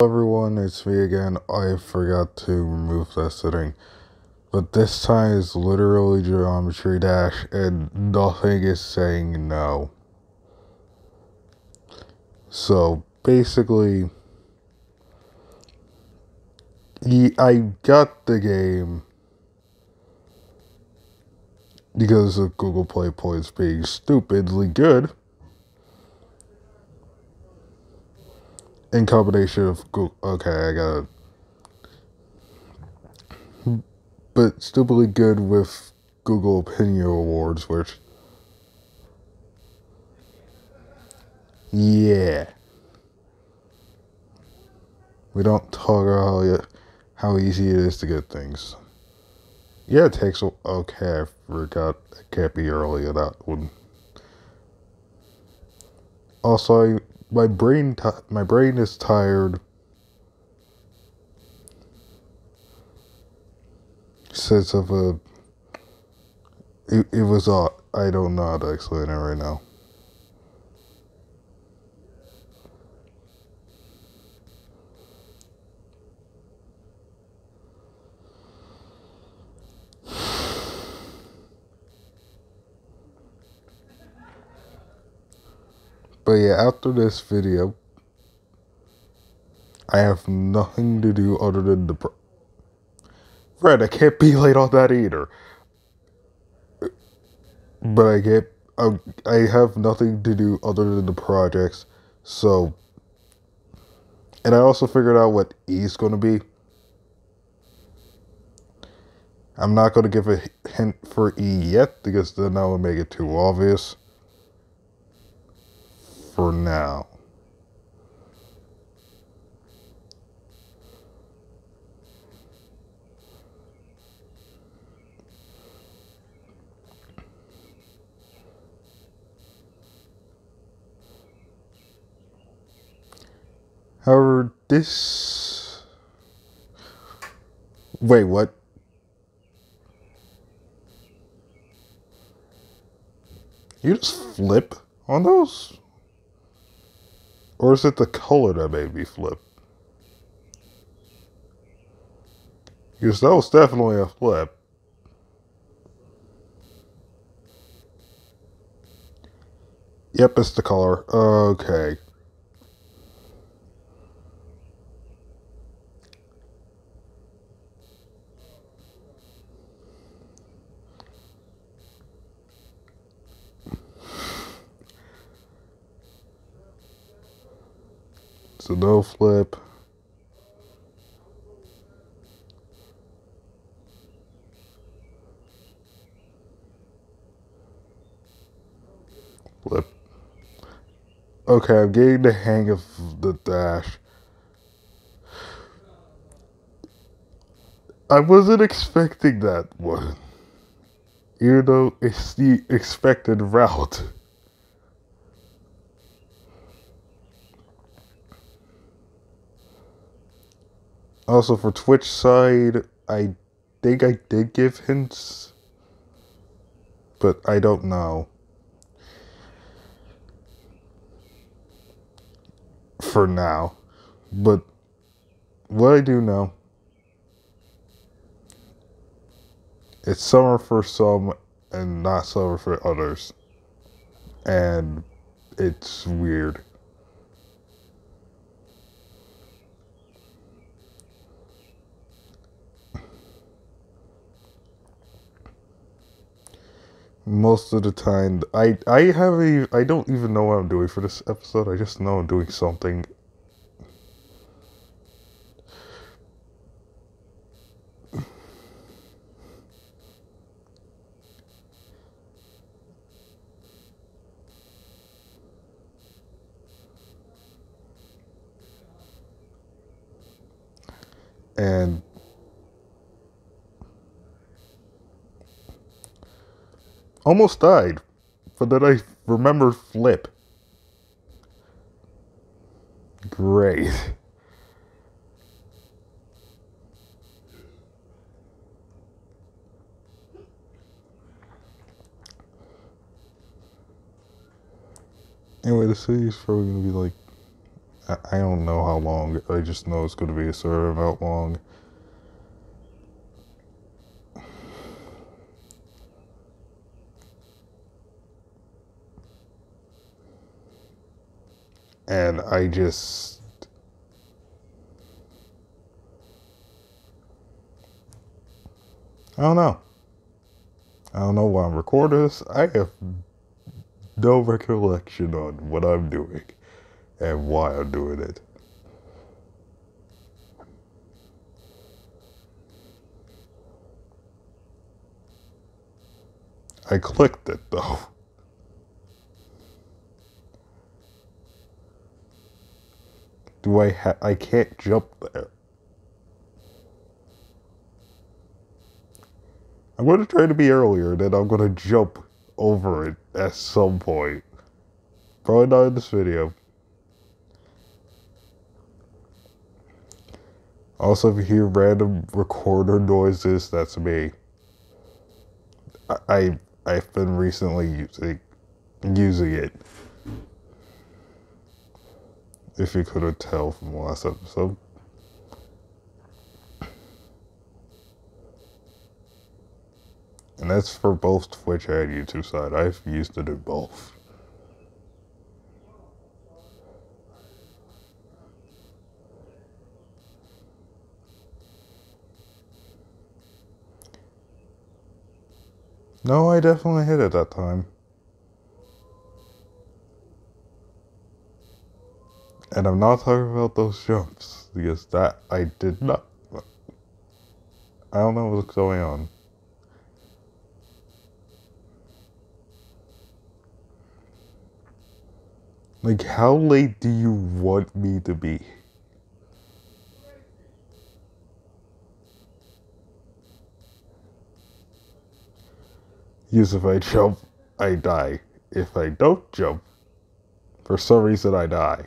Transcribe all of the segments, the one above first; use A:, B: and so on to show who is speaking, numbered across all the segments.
A: everyone, it's me again. I forgot to remove that setting. But this time it's literally Geometry Dash and nothing is saying no. So basically, I got the game because of Google Play points being stupidly good. In combination of Google, okay, I got it. But stupidly good with Google Opinion Rewards, which, yeah. We don't talk about how, how easy it is to get things. Yeah, it takes. a. Okay, I forgot. I can't be early that one. Also, I, my brain. my brain is tired. Sense of a. It, it was. Uh, I don't know how to explain it right now. But yeah, after this video, I have nothing to do other than the. Fred, I can't be late on that either. But I get, I, I have nothing to do other than the projects, so. And I also figured out what E is going to be. I'm not going to give a hint for E yet because then that would make it too obvious for now. However, this. Wait, what? You just flip on those? Or is it the color that made me flip? Because that was definitely a flip. Yep, it's the color. Okay. So no flip. Flip. Okay, I'm getting the hang of the dash. I wasn't expecting that one. Even though it's the expected route. Also, for Twitch side, I think I did give hints, but I don't know. For now. But what I do know, it's summer for some and not summer for others. And it's weird. Most of the time i i have a i don't even know what i'm doing for this episode. I just know i'm doing something. And Almost died. But then I remember Flip. Great. Anyway, the city's probably gonna be like I don't know how long. I just know it's going to be a certain amount long. And I just. I don't know. I don't know why I'm recording this. I have no recollection on what I'm doing and why I'm doing it. I clicked it though. Do I ha- I can't jump there. I'm going to try to be earlier, then I'm going to jump over it at some point. Probably not in this video. Also, if you hear random recorder noises, that's me. I, I have been recently using using it. If you couldn't tell from the last episode. And that's for both Twitch and YouTube side. I've used to do both. No, I definitely hit it that time. And I'm not talking about those jumps because that I did hmm. not. I don't know what's going on. Like, how late do you want me to be? Because if I jump, I die. If I don't jump, for some reason I die.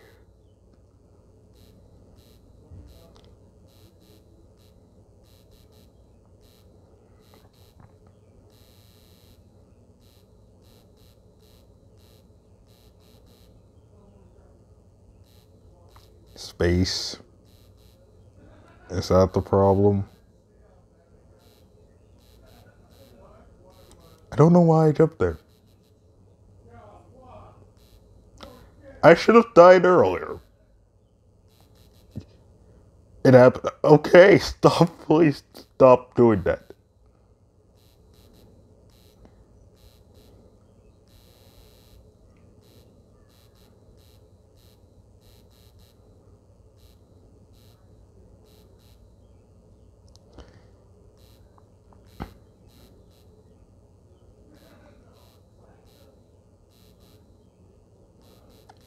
A: Space. Is that the problem? I don't know why I jumped there. I should have died earlier. It happened. Okay, stop. Please stop doing that.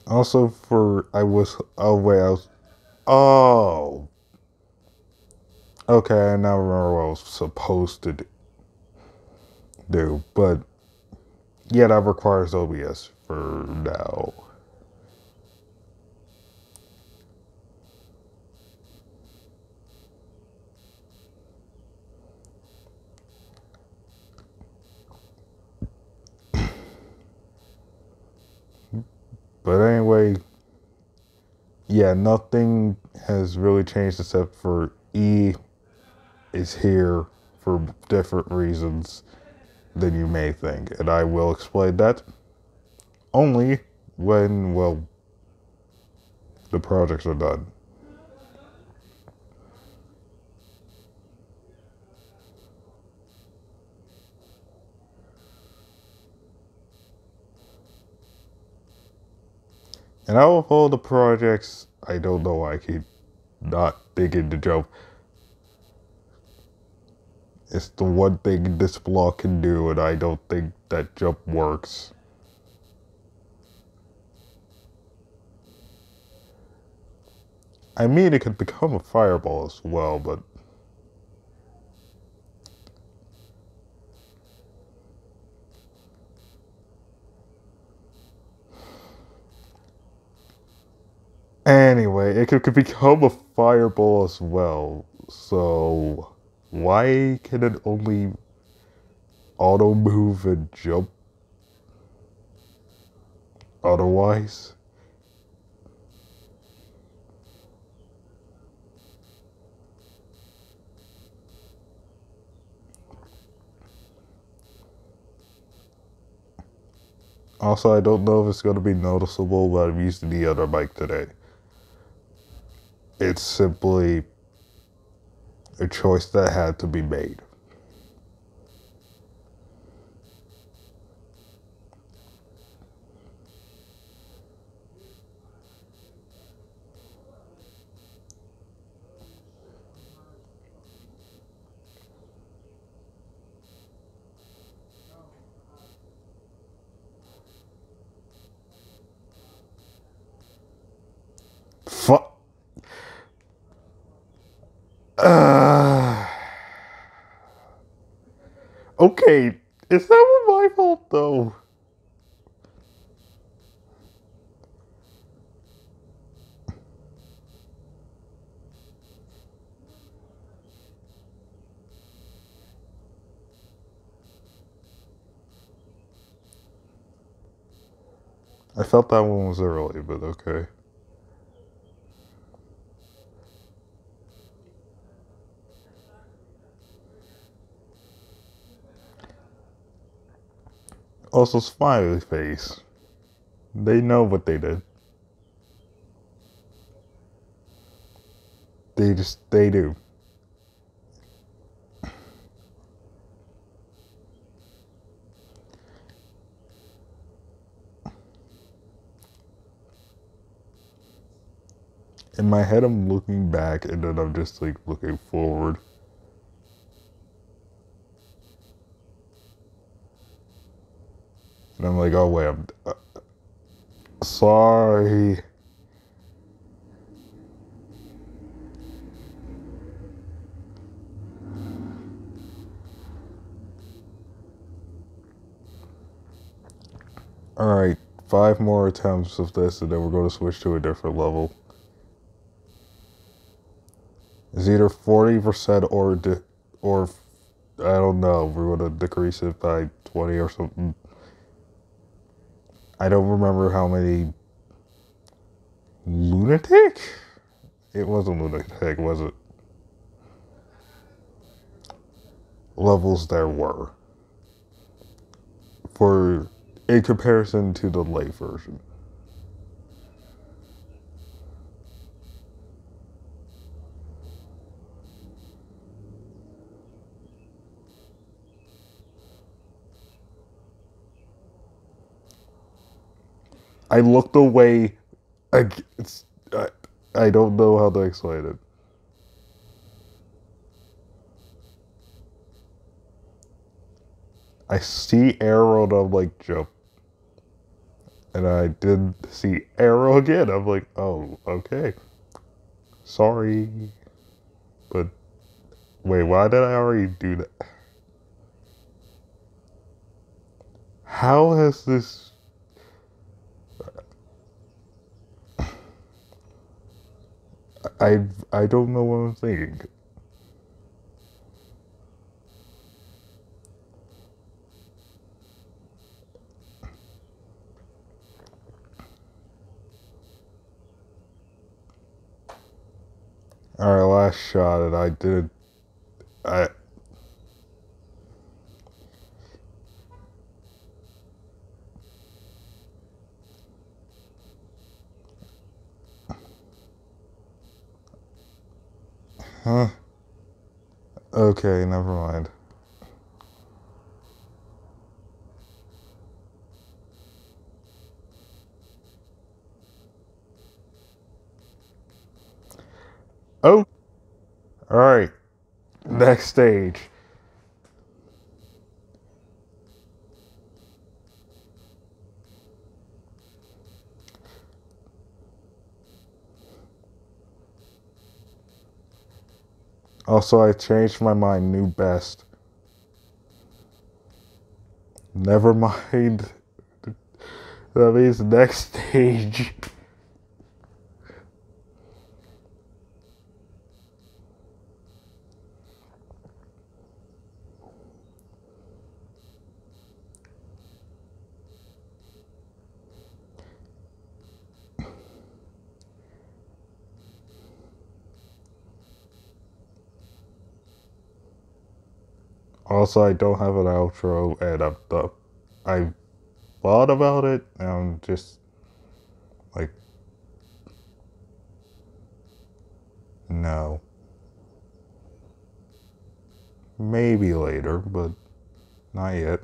A: Also, for I was oh wait I was oh okay I now remember what I was supposed to do, but yeah that requires OBS for now. But anyway, yeah, nothing has really changed except for E is here for different reasons than you may think. And I will explain that only when, well, the projects are done. And out of all the projects, I don't know why I keep not thinking the jump. It's the one thing this block can do, and I don't think that jump works. I mean, it could become a fireball as well, but it could, could become a fireball as well. So why can it only auto move and jump otherwise? Also, I don't know if it's going to be noticeable, but I'm using the other mic today. It's simply a choice that had to be made. Fuck. Uh, okay, is that my fault though? I felt that one was early, but okay. Also, smiley face. They know what they did. They just, they do. In my head, I'm looking back and then I'm just like looking forward. And I'm like, oh wait, I'm uh, sorry. All right, five more attempts of this, and then we're going to switch to a different level. It's either forty percent or de- or I don't know. We're going to decrease it by twenty or something. I don't remember how many lunatic. It wasn't lunatic, was it? Levels there were for in comparison to the late version. I looked away. I, I, I don't know how to explain it. I see arrow and I'm like jump. And I did see arrow again. I'm like, oh, okay. Sorry. But wait, why did I already do that? How has this I I don't know what I'm thinking. All right, last shot, and I did. I. Huh? Okay, never mind. Oh. All right. Next stage. Also, I changed my mind. New best. Never mind. That means next stage. Also, I don't have an outro, and the, I thought about it, and I'm just like, no. Maybe later, but not yet.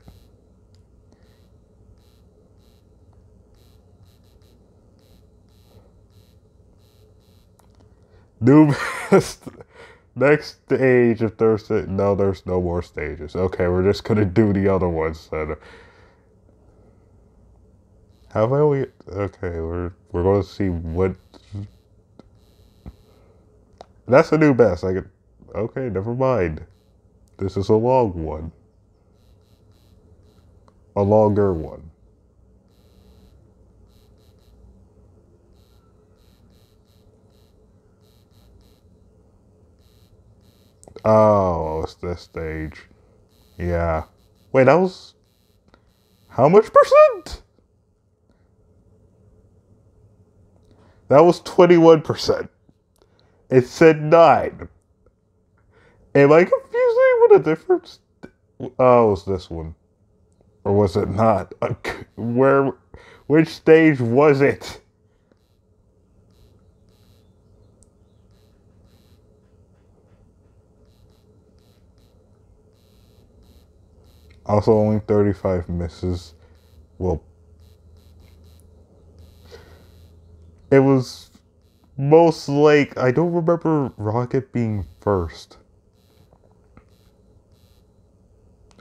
A: New best. Next stage, if there's a, no, there's no more stages. Okay, we're just gonna do the other ones then. How about we? Okay, we're we're gonna see what. That's a new best. I could. Okay, never mind. This is a long one. A longer one. Oh, it's this stage. Yeah. Wait, that was. How much percent? That was 21%. It said 9. Am I confusing with a difference? Oh, it was this one. Or was it not? Where. Which stage was it? Also, only 35 misses. Well, it was most like I don't remember Rocket being first.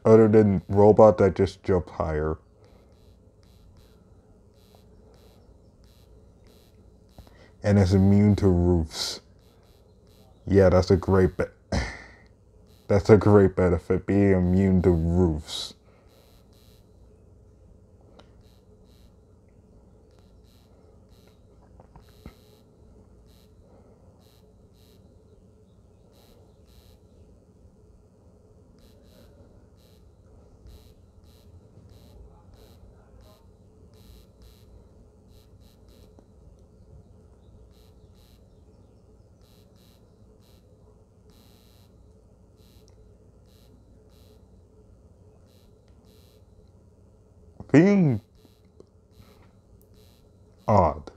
A: Other than Robot that just jumped higher. And is immune to roofs. Yeah, that's a great bet. That's a great benefit, being immune to roofs. Being odd.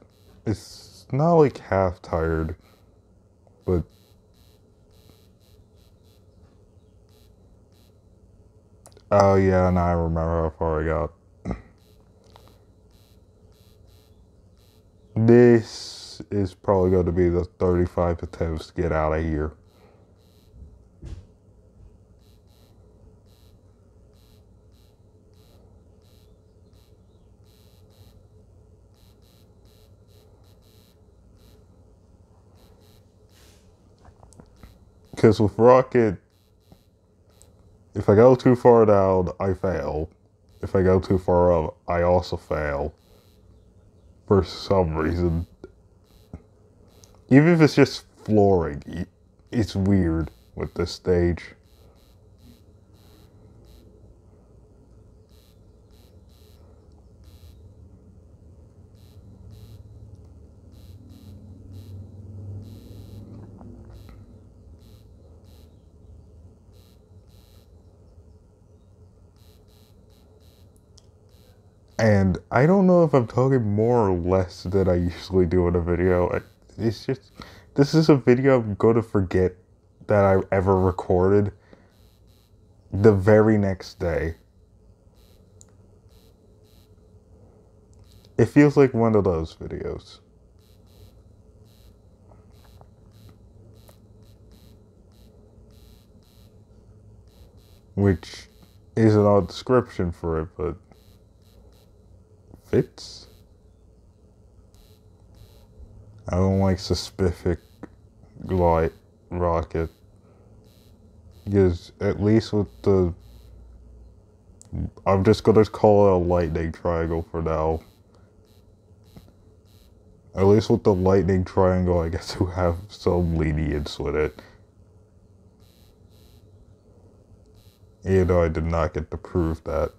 A: It's not like half tired, but oh yeah, and I remember how far I got. This is probably going to be the 35 attempts to get out of here. Because with Rocket, if I go too far down, I fail. If I go too far up, I also fail. For some reason. Even if it's just flooring, it's weird with this stage. And I don't know if I'm talking more or less than I usually do in a video. It's just, this is a video I'm going to forget that I ever recorded the very next day. It feels like one of those videos. Which is an odd description for it, but fits. I don't like specific light rocket because at least with the I'm just gonna call it a lightning triangle for now. At least with the lightning triangle, I guess we have some lenience with it. Even though I did not get to prove that.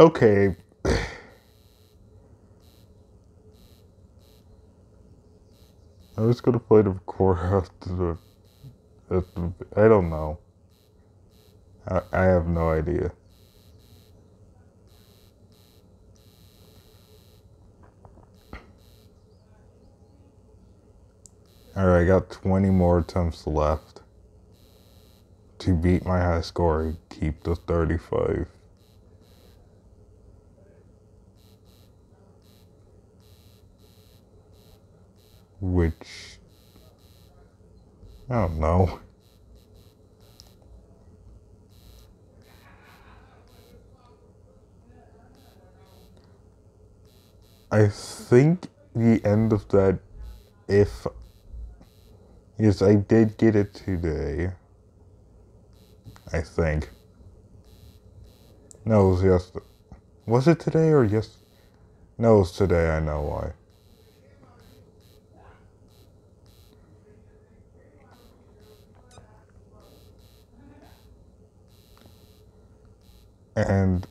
A: okay. I was gonna play the core after the, after the I don't know. I, I have no idea. Alright, I got 20 more attempts left to beat my high score and keep the 35. Which, I don't know. I think the end of that, if Yes, I did get it today. I think. No, it was yesterday. Was it today or yes? No, it was today. I know why. And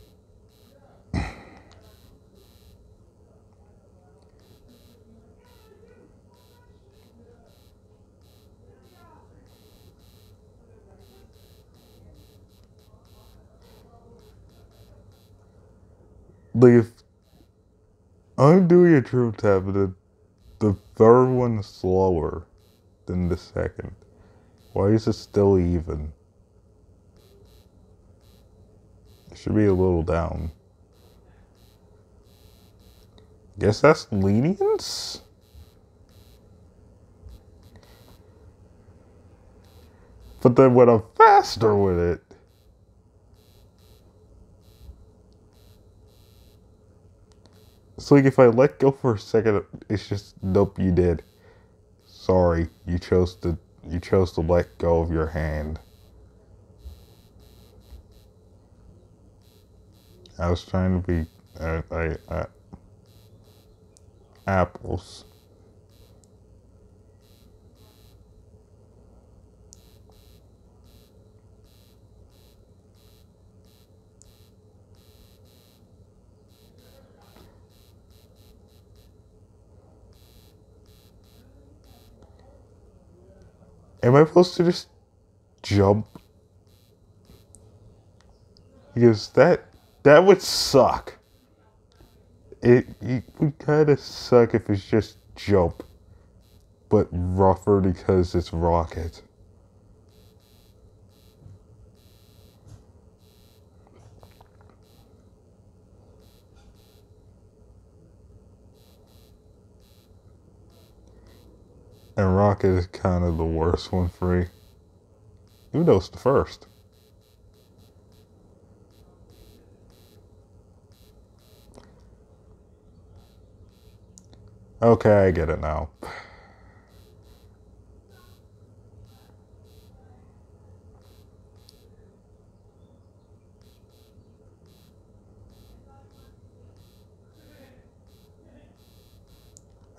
A: like if I'm doing a true tap, the the third one is slower than the second. Why is it still even? It should be a little down. Guess that's lenience? But then when I'm faster with it, It's like if I let go for a second, it's just nope, you did. Sorry, you chose to you chose to let go of your hand. I was trying to be uh, I, uh, apples. Am I supposed to just jump? Because that that would suck. It, it would kind of suck if it's just jump, but rougher because it's rocket. And Rocket is kind of the worst one for me. Even though it's the first. Okay, I get it now.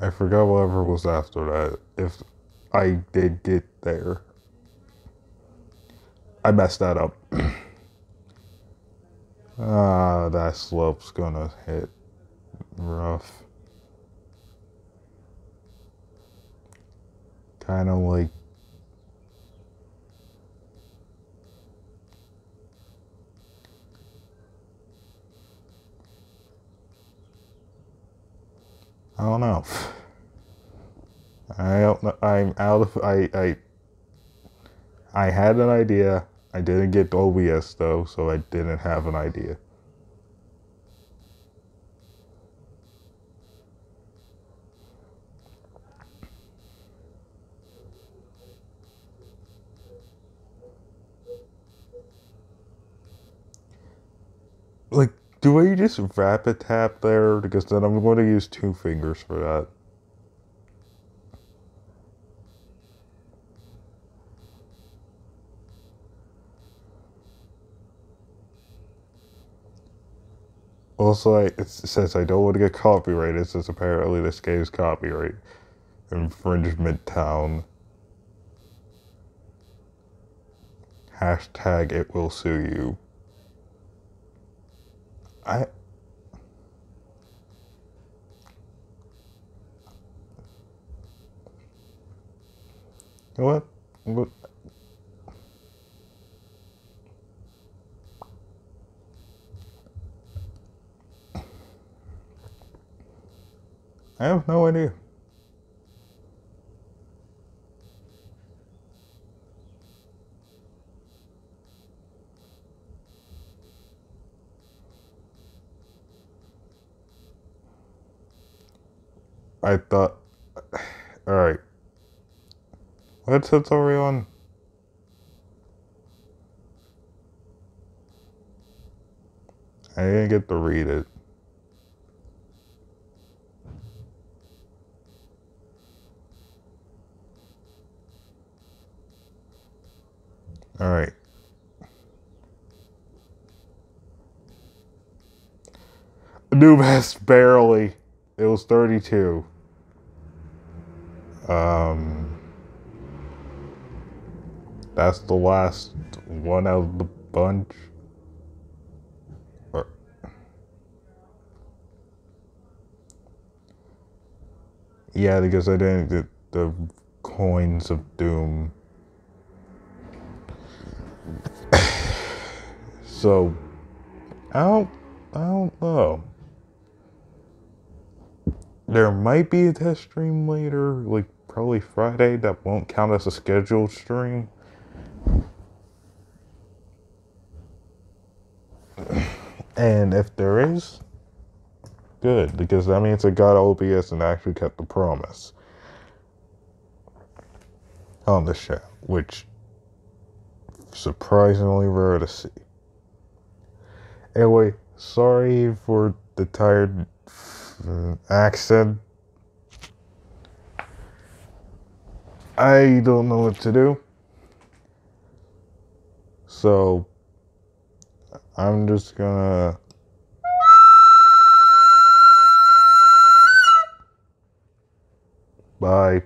A: I forgot whatever was after that. If I did get there, I messed that up. ah, that slope's gonna hit rough. Kind of like I don't know. I don't know. I'm out of. I I. I had an idea. I didn't get OBS though, so I didn't have an idea. Like do I just rapid tap there? Because then I'm going to use two fingers for that. Also, I, it says I don't want to get copyrighted since apparently this game is copyright infringement town. Hashtag it will sue you. I What? What? I have no idea. I thought. Alright. What are on? I didn't get to read it. Alright. New best barely. It was 32. Um, that's the last one out of the bunch. Yeah, because I didn't get the coins of doom. so, I don't, I don't know. There might be a test stream later, like probably Friday, that won't count as a scheduled stream. And if there is, good, because that means I got OBS and actually kept the promise on the show, which surprisingly rare to see. Anyway, sorry for the tired Uh, accent. I don't know what to do. So I'm just gonna Bye.